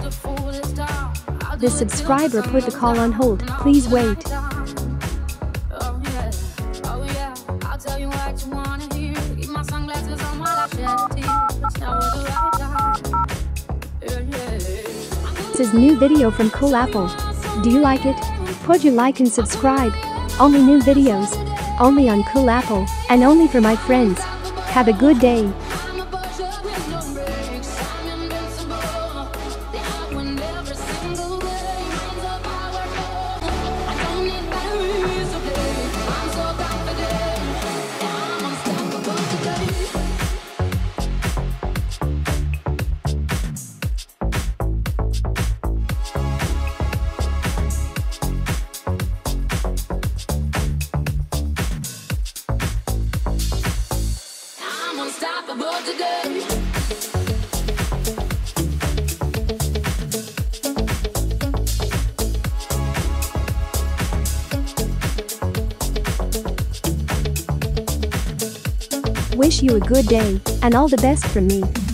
The subscriber put the call on hold. Please wait. This is new video from Cool Apple. Do you like it? Put your like and subscribe. Only new videos. Only on Cool Apple and only for my friends. Have a good day. Wish you a good day and all the best from me.